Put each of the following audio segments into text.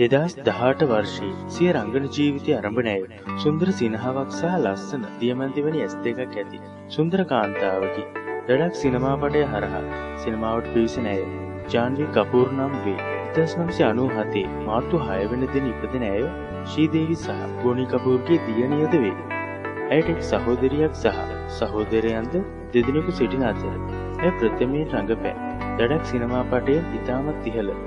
දෙදස් දහට වර්ෂී සිය රංගන ජීවිතය අරඹන ඇය සුන්දර සිනහාවක් සහ ලස්සන දියමන්තිවනි ඇස් දෙකක් ඇති සුන්දර කාන්තාවකි. දඩක් සිනමාපටය හරහා සිනමාවට පිවිසන ඇය ජාන්වී කපූර් නම් වේ. ඉතස් නම්සි අනූ හතේ මාර්තු හයවන දෙන ඉපදෙන ඇය ශීදේවි සහ ගොනි කපූර්ගේ දියනියද වේ. ඇයට එක් සහෝදරියක් සහ සහෝදරයන්ද දෙදෙනෙකු සිටින අතර ඇය ප්‍රථමයෙන් රඟපෑ. දඩක් සිනමාපටය ඉතාමත් ඉහළ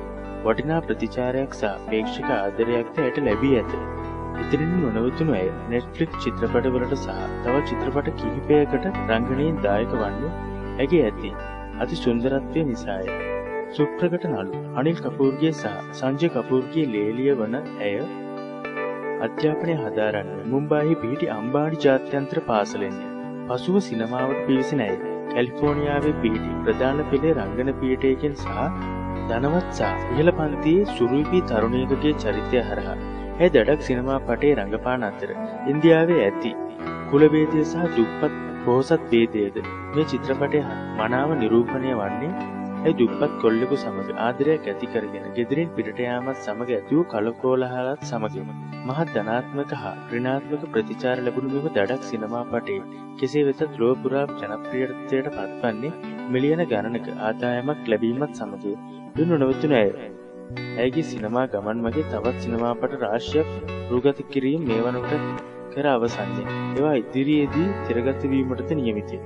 වටිනා ප්‍රතිචාරයක් සහ පේක්ෂක ආදරයක්ද ඇයට ලැබී ඇත. ඉතිරින් නොනවතුනු ඇය නෙට්ලික් චිත්‍රපටවලට සහ තව චිත්‍රපට කිහිපයකට රංගනයෙන් දායක වන්න ඇගේ ඇති අති සුන්දරත්වය නිසාය. සුප්‍රකට නලු අනිල් කපූර්ගේ සහ සංජය කපූර්ගේ ලේලිය වන ඇය අධ්‍යාපනය හදාරන්න මුම්බාහි පිහිටි අම්බාඩි ජාත්‍යන්ත්‍ර පාසලෙන්ය. පසුව සිනමාවට පිවිසන ඇය කැලිෆෝනියාවේ පිහිටි ප්‍රධාන පෙළේ රංගන පියටයකින් සහ ධනවත්සා ඉහළ පන්තියේ සුරුවිපී තරුණයකගේ චරිතය හරහා ඇ දඩක් සිනමා පටේ රඟපාන අතර ඉන්දියාවේ ඇති කුලබේදය සහ දුප්පත් පෝසත් වේදයද මේ චිත්‍රපටය මනාව නිරූපණය වන්නේ ඇ දුප්පත් කොල්ලෙකු සමඟ ආදරයක් ඇති කරගෙන ගෙදරින් පිටයාමත් සමඟ ඇතිවූ කලකෝලහලත් සමගම මහත් ධනාත්මක හා ක්‍රනාත්මක ප්‍රතිචාර ලැබුණු මෙම දඩක් සිනමා පටේ. කෙසේ වෙතත් ලෝපුරා ජනප්‍රියත්වයට පත්වන්නේ මිලියන ගණනක ආදායමක් ලැබීමත් සමග දුන්නු නොවතුන ඇය ඇයගේ සිනමා ගමන් මගේ තවත් සිනමාපට රාශ්‍යයක් රූගත කිරීම මේ වනට කර අවසන්නේ. ඒවා ඉදිරියේදී තිරගතවීමටද නියමිතය.